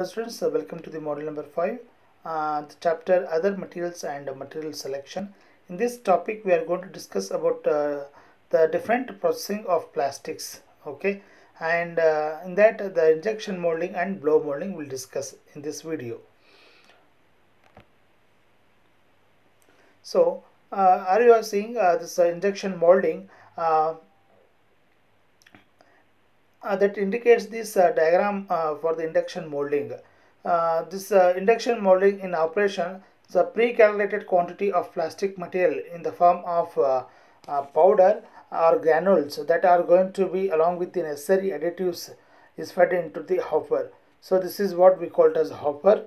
Students, uh, welcome to the module number 5, uh, the chapter other materials and uh, material selection. In this topic we are going to discuss about uh, the different processing of plastics okay and uh, in that the injection molding and blow molding we'll discuss in this video. So uh, are you seeing this injection molding that indicates this uh, diagram uh, for the injection molding. Uh, this uh, injection molding in operation is a pre-calculated quantity of plastic material in the form of uh, uh, powder or granules that are going to be along with the necessary additives is fed into the hopper. So this is what we call as hopper.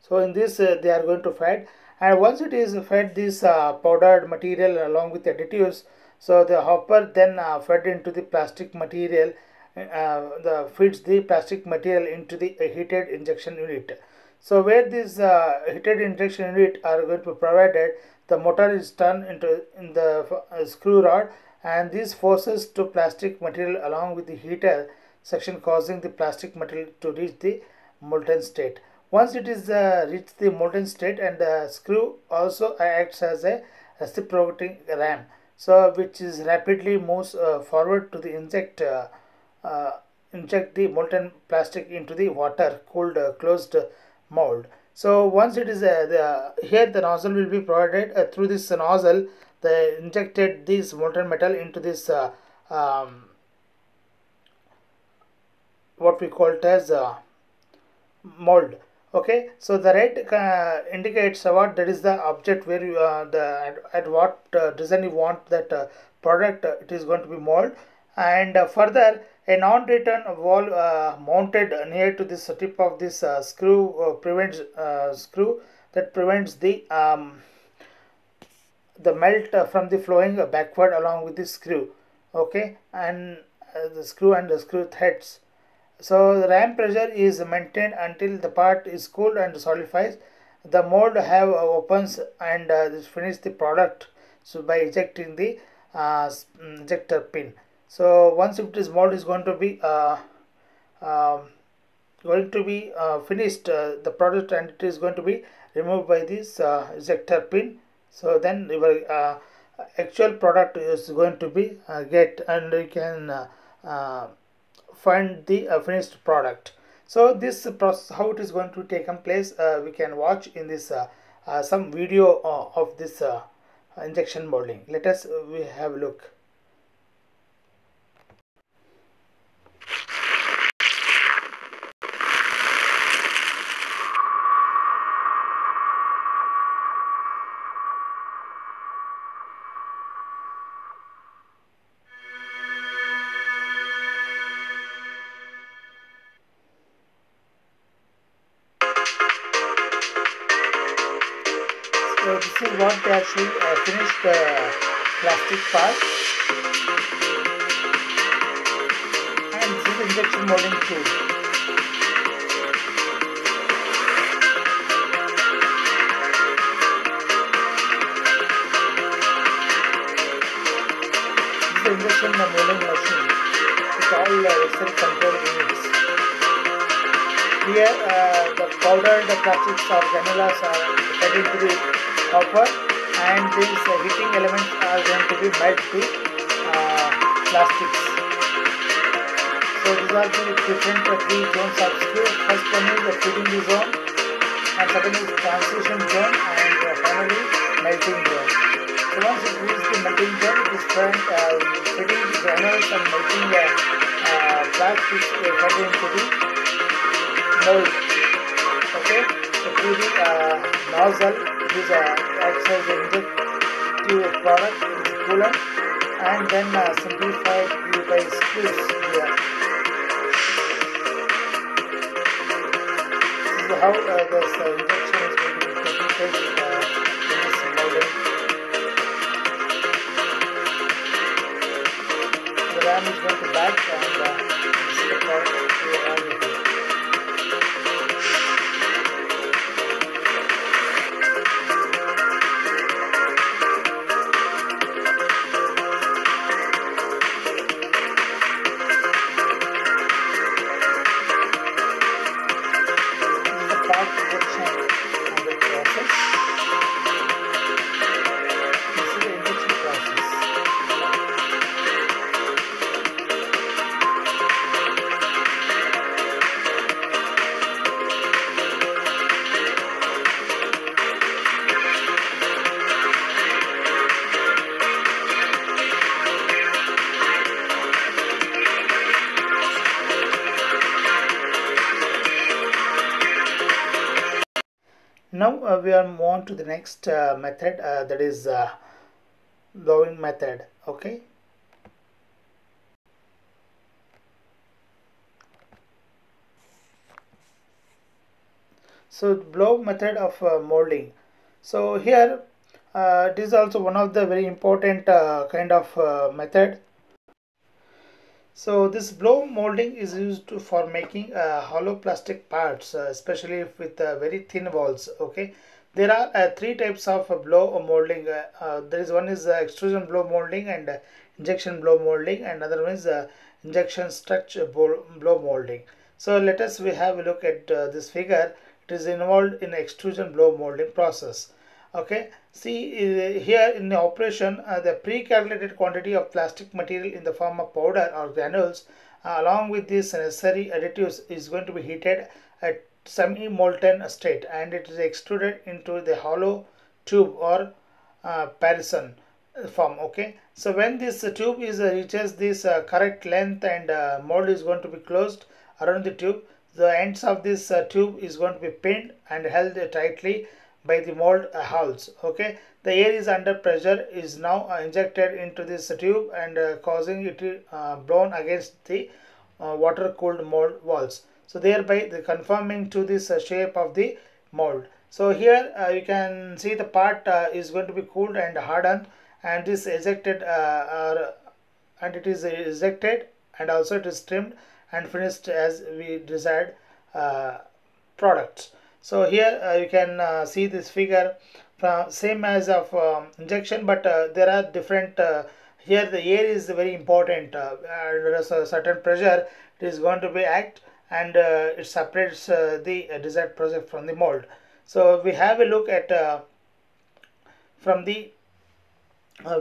So in this uh, they are going to fed and once it is fed this uh, powdered material along with additives so the hopper then uh, fed into the plastic material uh, the feeds the plastic material into the heated injection unit. So where this uh, heated injection unit are going to be provided the motor is turned into in the uh, screw rod and this forces to plastic material along with the heater section causing the plastic material to reach the molten state. Once it is uh, reached the molten state and the screw also acts as a reciprocating ram so which is rapidly moves uh, forward to the inject uh, inject the molten plastic into the water cooled uh, closed mold. So once it is uh, the here the nozzle will be provided uh, through this nozzle the injected this molten metal into this uh, um, what we call it as uh, mold. Okay? So the red uh, indicates what that is the object where you uh, the at, at what uh, design you want that uh, product uh, it is going to be mold. And uh, further a non-return valve uh, mounted near to this tip of this uh, screw uh, prevents uh, screw that prevents the um, the melt uh, from the flowing backward along with the screw okay and uh, the screw and the screw threads so the ram pressure is maintained until the part is cooled and solidifies. The mold have opens and this finish the product so by ejecting the injector pin. So once it is mold is going to be uh, um, going to be uh, finished uh, the product and it is going to be removed by this uh, ejector pin. So then your uh, actual product is going to be uh, get and you can uh, find the finished product. So this process how it is going to take place we can watch in this some video of this injection molding. Let us we have a look so this is what they actually uh, finished uh, plastic part and this is injection molding tool This is the injection molding machine. With all uh, vessel control units. Here uh, the powdered plastics or granules are fed into the hopper and these uh, heating elements are going to be melt the uh, plastics. So these are the different uh, three zones of screw. First one is the feeding zone and second is transition zone and uh, finally melting zone. So once it reaches the melting zone, it is turned uh, feeding the granules and melting the uh, plastics uh, fed into the mold. Okay, so through the uh, nozzle, uh, acts as an injective product, is coolant, and then uh, simplified by screws here. This is how uh, this uh, injection is going to be taking uh, in this molding. The ram is going to back now uh, we are move on to the next uh, method uh, that is blowing method okay? So blow method of uh, molding. So here uh, it is also one of the very important uh, kind of method so this blow molding is used for making uh, hollow plastic parts uh, especially with uh, very thin walls okay? There are uh, three types of blow molding uh, uh, there is one is extrusion blow molding and injection blow molding and another one is injection stretch blow molding. So let us we have a look at this figure. It is involved in extrusion blow molding process okay. See uh, here in the operation uh, the pre-calculated quantity of plastic material in the form of powder or granules uh, along with these necessary additives is going to be heated at semi-molten state and it is extruded into the hollow tube or uh, parison form okay? So when this tube is uh, reaches this uh, correct length and mold is going to be closed around the tube the ends of this uh, tube is going to be pinned and held tightly by the mold uh, holes okay? The air is under pressure is now uh, injected into this tube and uh, causing it to uh, blown against the uh, water cooled mold walls. So thereby the conforming to this shape of the mold. So here you can see the part is going to be cooled and hardened and this ejected and it is ejected and also it is trimmed and finished as we desired uh, products so here uh, you can uh, see this figure from same as of um, injection but uh, there are different uh, here the air is very important uh, there is a certain pressure it is going to be act and it separates the desired project from the mold. So we have a look at from the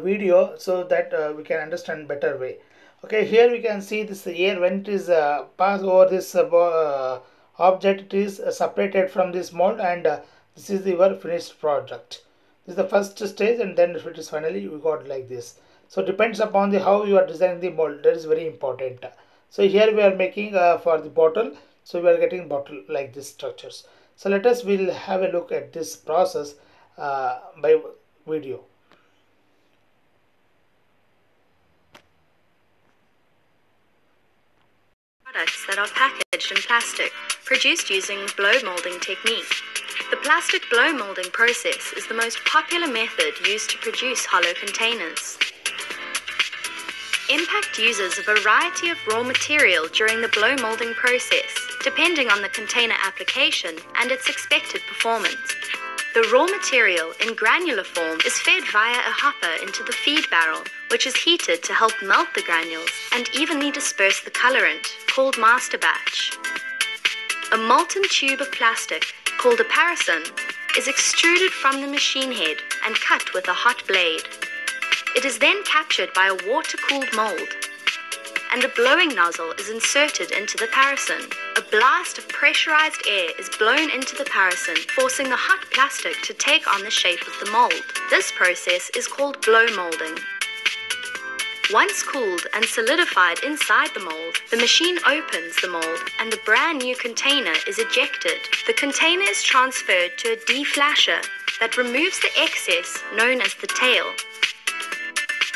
video so that we can understand better way. Okay here we can see this air when it is uh, passed over this uh, uh object is uh, separated from this mold and uh, this is your finished project this is the first stage and then if it is finally we got like this. So depends upon the how you are designing the mold that is very important. So here we are making uh, for the bottle. So we are getting bottle like this structures. So let us will have a look at this process by video. Products that are packaged in plastic, produced using blow molding technique. The plastic blow molding process is the most popular method used to produce hollow containers. Impact uses a variety of raw material during the blow molding process, depending on the container application and its expected performance. The raw material in granular form is fed via a hopper into the feed barrel, which is heated to help melt the granules and evenly disperse the colorant, called master batch. A molten tube of plastic, called a parison, is extruded from the machine head and cut with a hot blade. It is then captured by a water-cooled mold and a blowing nozzle is inserted into the parison. A blast of pressurized air is blown into the parison, forcing the hot plastic to take on the shape of the mold. This process is called blow molding. Once cooled and solidified inside the mold, the machine opens the mold and the brand new container is ejected. The container is transferred to a deflasher that removes the excess known as the tail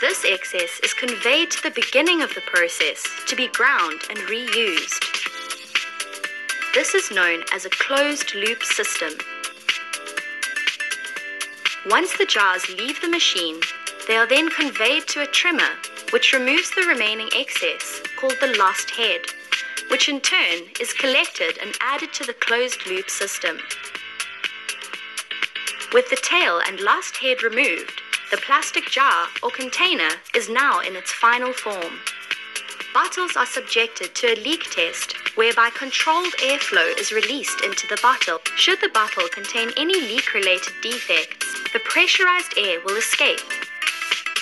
this excess is conveyed to the beginning of the process to be ground and reused. This is known as a closed loop system. Once the jars leave the machine, they are then conveyed to a trimmer, which removes the remaining excess, called the lost head, which in turn is collected and added to the closed loop system. With the tail and last head removed, the plastic jar or container is now in its final form. Bottles are subjected to a leak test whereby controlled airflow is released into the bottle. Should the bottle contain any leak related defects, the pressurized air will escape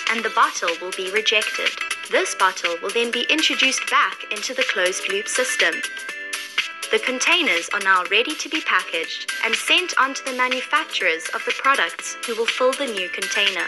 and the bottle will be rejected. This bottle will then be introduced back into the closed loop system. The containers are now ready to be packaged and sent on to the manufacturers of the products who will fill the new container.